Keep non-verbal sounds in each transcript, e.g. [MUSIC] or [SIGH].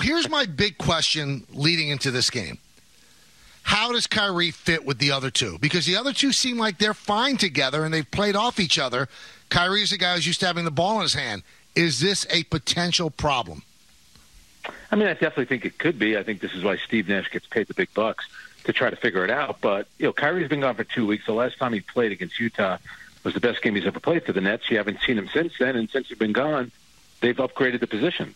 Here's my big question leading into this game. How does Kyrie fit with the other two? Because the other two seem like they're fine together and they've played off each other. Kyrie's a guy who's used to having the ball in his hand. Is this a potential problem? I mean, I definitely think it could be. I think this is why Steve Nash gets paid the big bucks to try to figure it out. But you know, Kyrie's been gone for two weeks. The last time he played against Utah was the best game he's ever played for the Nets. You haven't seen him since then, and since he's been gone, they've upgraded the position.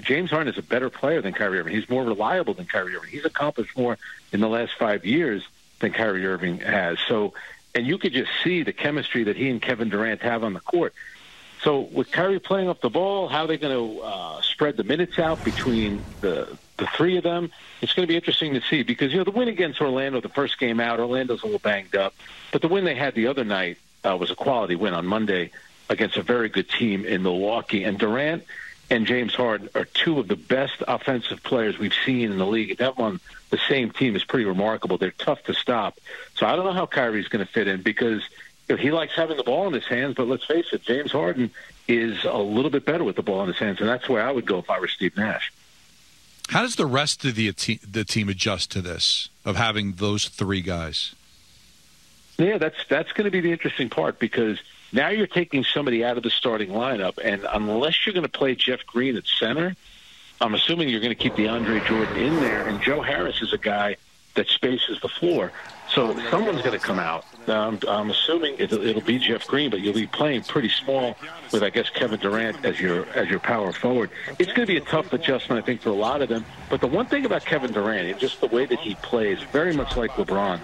James Harden is a better player than Kyrie Irving. He's more reliable than Kyrie Irving. He's accomplished more in the last five years than Kyrie Irving has. So, and you could just see the chemistry that he and Kevin Durant have on the court. So, with Kyrie playing off the ball, how are they going to uh, spread the minutes out between the the three of them? It's going to be interesting to see because you know the win against Orlando, the first game out, Orlando's a little banged up, but the win they had the other night uh, was a quality win on Monday against a very good team in Milwaukee. And Durant and James Harden are two of the best offensive players we've seen in the league. That one, the same team, is pretty remarkable. They're tough to stop. So I don't know how Kyrie's going to fit in because you know, he likes having the ball in his hands. But let's face it, James Harden is a little bit better with the ball in his hands, and that's where I would go if I were Steve Nash. How does the rest of the the team adjust to this of having those three guys? Yeah, that's that's going to be the interesting part because now you're taking somebody out of the starting lineup, and unless you're going to play Jeff Green at center, I'm assuming you're going to keep DeAndre Jordan in there. And Joe Harris is a guy that spaces the floor. So someone's going to come out. I'm, I'm assuming it'll, it'll be Jeff Green, but you'll be playing pretty small with, I guess, Kevin Durant as your as your power forward. It's going to be a tough adjustment, I think, for a lot of them. But the one thing about Kevin Durant, and just the way that he plays, very much like LeBron,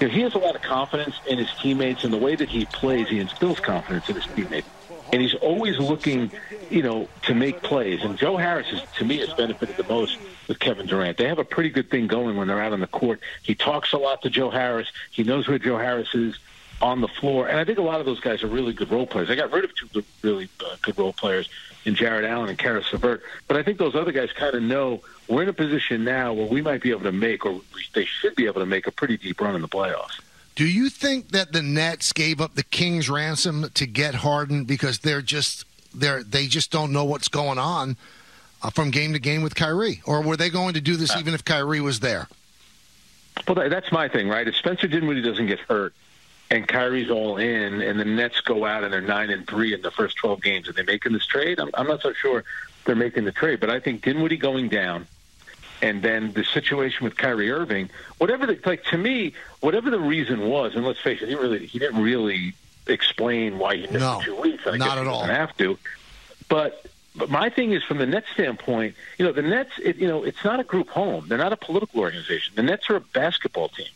you know, he has a lot of confidence in his teammates, and the way that he plays, he instills confidence in his teammates. And he's always looking, you know, to make plays. And Joe Harris, is, to me, has benefited the most with Kevin Durant. They have a pretty good thing going when they're out on the court. He talks a lot to Joe Harris. He knows where Joe Harris is on the floor. And I think a lot of those guys are really good role players. I got rid of two really uh, good role players in Jarrett Allen and Caris LeVert. But I think those other guys kind of know we're in a position now where we might be able to make, or they should be able to make, a pretty deep run in the playoffs. Do you think that the Nets gave up the King's ransom to get Harden because they're just they're they just don't know what's going on uh, from game to game with Kyrie, or were they going to do this uh, even if Kyrie was there? Well, that's my thing, right? If Spencer Dinwiddie doesn't get hurt and Kyrie's all in, and the Nets go out and they're nine and three in the first twelve games, are they making this trade? I'm, I'm not so sure they're making the trade, but I think Dinwiddie going down and then the situation with Kyrie Irving, whatever the like to me, whatever the reason was, and let's face it, he really he didn't really explain why he missed no, two weeks. I not at he all. Have to, but but my thing is from the Nets standpoint, you know, the Nets, it, you know, it's not a group home. They're not a political organization. The Nets are a basketball team,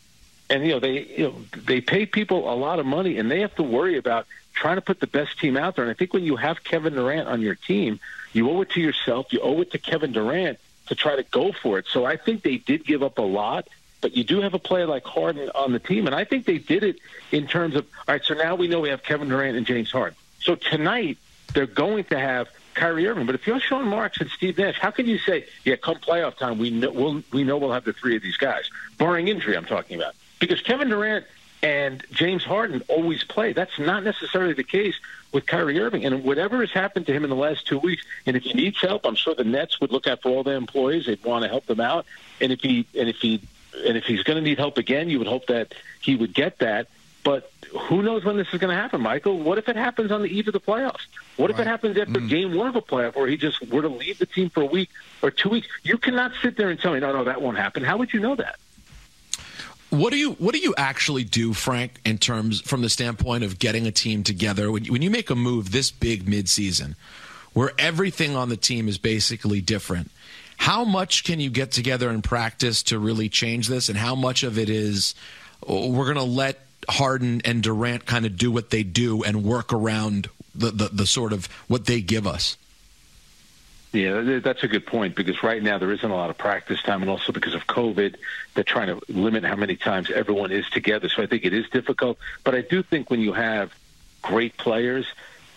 and you know they you know they pay people a lot of money, and they have to worry about trying to put the best team out there. And I think when you have Kevin Durant on your team, you owe it to yourself, you owe it to Kevin Durant to try to go for it. So I think they did give up a lot, but you do have a player like Harden on the team, and I think they did it in terms of all right. So now we know we have Kevin Durant and James Harden. So tonight they're going to have Kyrie Irving. But if you're Sean Marks and Steve Nash, how can you say, yeah, come playoff time, we know we'll, we know we'll have the three of these guys, barring injury? I'm talking about because Kevin Durant and James Harden always play. That's not necessarily the case with Kyrie Irving. And whatever has happened to him in the last two weeks, and if he needs help, I'm sure the Nets would look out for all their employees. They'd want to help them out. And if he and if he and if he's going to need help again, you would hope that he would get that. But who knows when this is going to happen, Michael? What if it happens on the eve of the playoffs? What if it happens after mm. game one of a playoff where he just were to leave the team for a week or two weeks? You cannot sit there and tell me, no, no, that won't happen. How would you know that? What do you what do you actually do, Frank, in terms from the standpoint of getting a team together when, when you make a move this big midseason, where everything on the team is basically different? How much can you get together in practice to really change this, and how much of it is we're going to let Harden and Durant kind of do what they do and work around the, the, the sort of what they give us? Yeah, that's a good point because right now there isn't a lot of practice time, and also because of COVID, they're trying to limit how many times everyone is together. So I think it is difficult. But I do think when you have great players,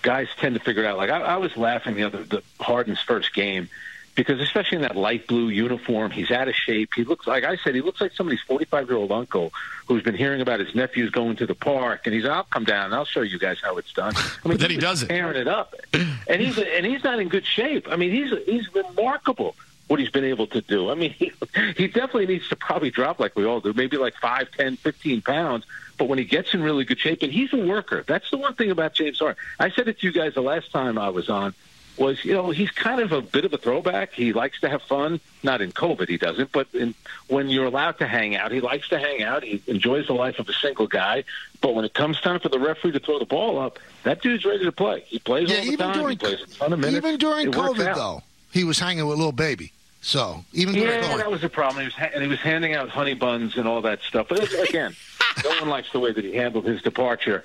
guys tend to figure it out. Like I, I was laughing the other the Harden's first game because especially in that light blue uniform, he's out of shape. He looks like I said, he looks like somebody's 45 year old uncle who's been hearing about his nephews going to the park, and he's, I'll come down and I'll show you guys how it's done. I mean, but then he does it, tearing it up, and he's and he's not in good shape. I mean, he's he's remarkable what he's been able to do. I mean, [LAUGHS] he, he definitely needs to probably drop like we all do, maybe like 5, 10, 15 pounds. But when he gets in really good shape, and he's a worker, that's the one thing about James Harden. I said it to you guys the last time I was on was, you know, he's kind of a bit of a throwback. He likes to have fun. Not in COVID, he doesn't, but in, when you're allowed to hang out, he likes to hang out. He enjoys the life of a single guy. But when it comes time for the referee to throw the ball up, that dude's ready to play. He plays Yeah, all the time. during he plays a ton of minutes. even during It COVID though, he was hanging with a little baby. So even during Yeah, COVID, that was a problem. He was ha- and he was handing out honey buns and all that stuff. But uh, again, [LAUGHS] no one likes the way that he handled his departure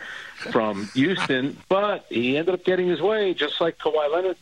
from Houston. But he ended up getting his way, just like Kawhi Leonard